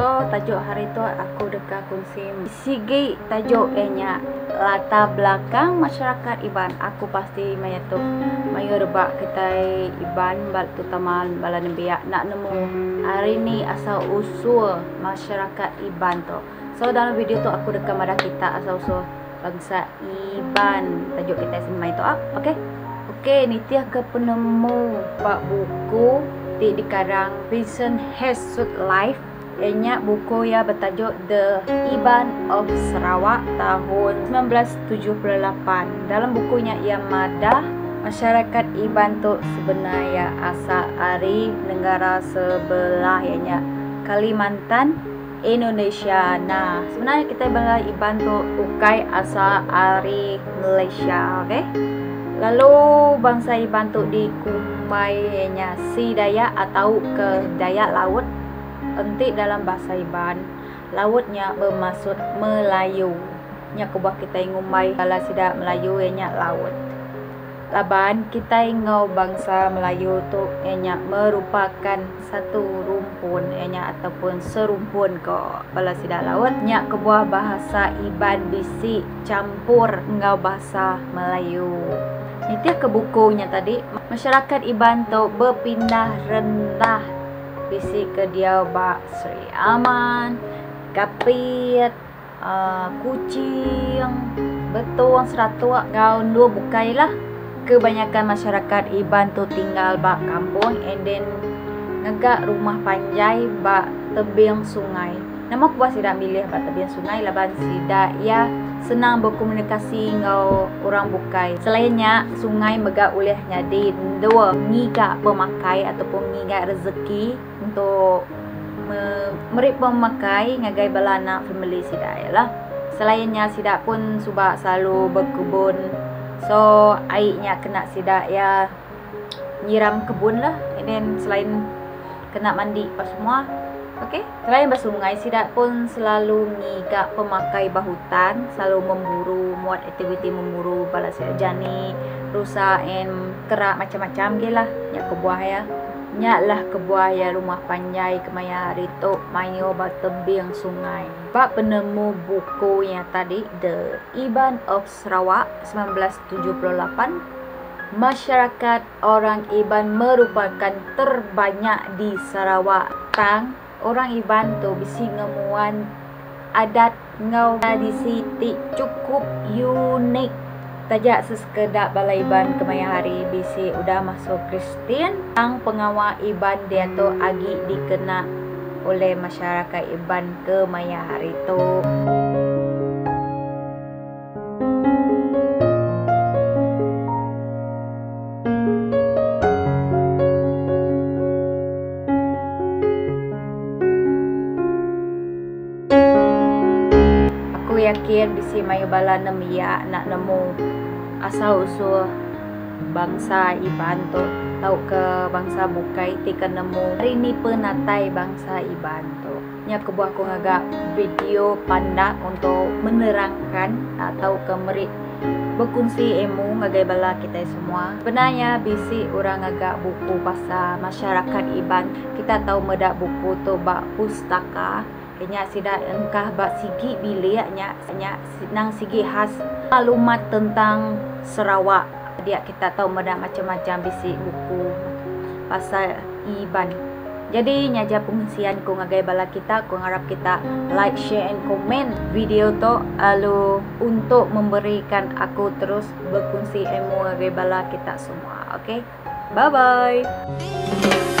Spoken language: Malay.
hari tu aku dekat kunci sigi tajuk nya latar belakang masyarakat Iban. Aku pasti maya tu mayu rebak kita Iban bal terutama bala nembiak nak nemu hari ni asal usul masyarakat Iban tu. So dalam video tu aku dekat ada kita asal usul bangsa Iban tajuk kita semai tu ah. Okey. Okey, ni tiah ke penemu pak buku di dikarang Vincent Hesut Life Ianya buku yang bertajuk The Iban of Sarawak tahun 1978. Dalam bukunya ia madah masyarakat Iban tu sebenarnya asal dari negara sebelah ianya Kalimantan Indonesia. Nah, sebenarnya kita bela Iban tu ukai asal dari Malaysia, okey? Lalu bangsa Iban tu dikumpulkan sampainya si Dayak atau ke Dayak laut entik dalam bahasa Iban. Lautnya bermaksud Melayu. Nya kubah kita ngumai kalau tidak Melayu ianya laut. Laban kita ingau bangsa Melayu tu ianya merupakan satu rumpun ianya ataupun serumpun ko. Bala sida laut nya kebuah bahasa Iban bisi campur ngau bahasa Melayu. Nitiah ke bukunya tadi. Masyarakat Iban tu berpindah rendah Bisi ke dia bak Sri Aman Kapit uh, Kucing Betul seratua. Kau dua bukai lah Kebanyakan masyarakat Iban tu tinggal bak kampung And then Ngagak rumah panjai bak tebing sungai. Nama aku pasti dah milih bak tebing sungai Laban sidak ya senang berkomunikasi dengan orang bukai. Selainnya, sungai megak oleh jadi dua ngiga pemakai ataupun ngiga rezeki untuk merik pemakai ngagai balana family sidak lah. Selainnya sidak pun subak selalu berkebun. So, airnya kena sidak ya nyiram kebun lah. And then selain kena mandi pas semua, Okey. Selain bersungai, Sidat pun selalu ngigak pemakai bahutan, selalu memburu, muat aktiviti memburu balas jani, rusa and kerak macam-macam gelah. Nyak kebuah ya. Nyak lah kebuah ya rumah panjai kemaya rito mayo batebing sungai. Pak penemu buku yang tadi The Iban of Sarawak 1978 Masyarakat orang Iban merupakan terbanyak di Sarawak. Tang orang Iban tu bisi ngemuan adat ngau tradisi ti cukup unik tajak sesekedap balai Iban kemaya hari bisi udah masuk Kristian ang pengawal Iban dia tu agi dikena oleh masyarakat Iban kemaya hari tu. Yakin bisi mayu bala nemiya nak nemu asal usul bangsa Iban tu. Tau ke bangsa bukai tika nemu? Hari ni penatai bangsa Iban tu. Nya kebuah aku ngagak video pandak untuk menerangkan atau ke merit berkongsi ilmu ngagai bala kita semua. Sebenarnya bisi orang agak buku pasal masyarakat Iban. Kita tahu medak buku tu bak pustaka Kenya sida engkah bak sigi biliknya nya nang sigi khas maklumat tentang Sarawak. Dia kita tahu ada macam-macam bisi buku pasal Iban. Jadi nyaja pengisian ko ngagai bala kita, ko harap kita like, share and comment video to lalu untuk memberikan aku terus berkongsi ilmu ngagai bala kita semua. Okay? Bye bye.